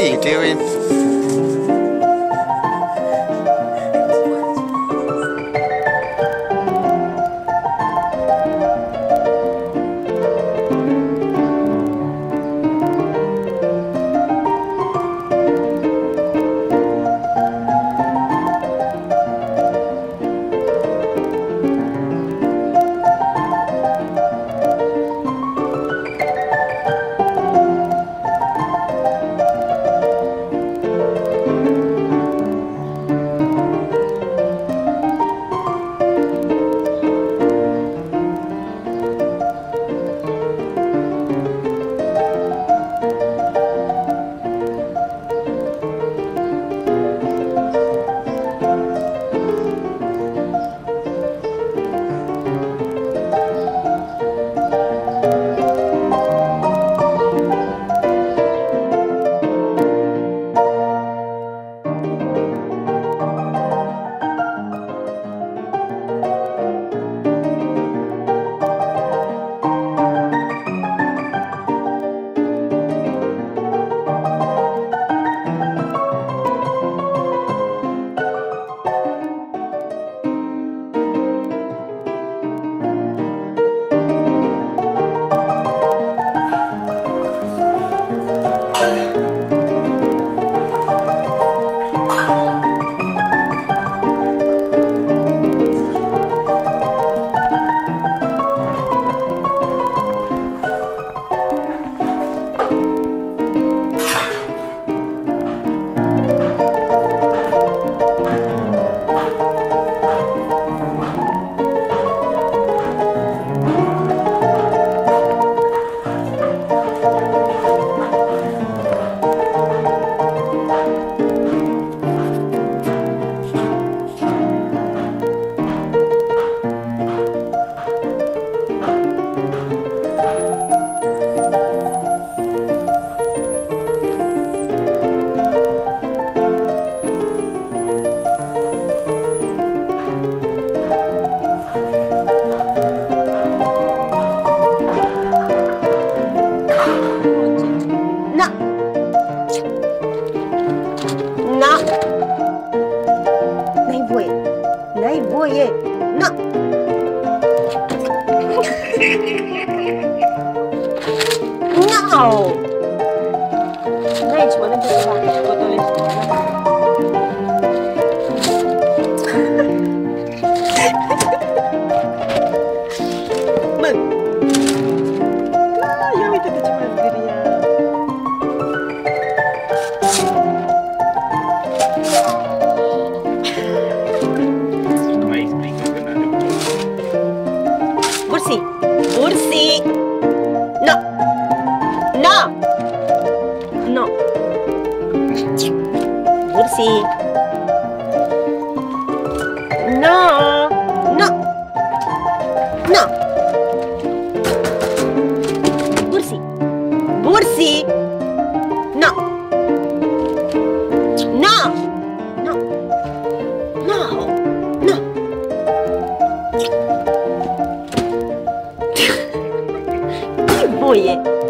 What are you doing? No! Bursi! No! No! No! Bursi! Bursi! No! No! No! No! No! Che vuoi?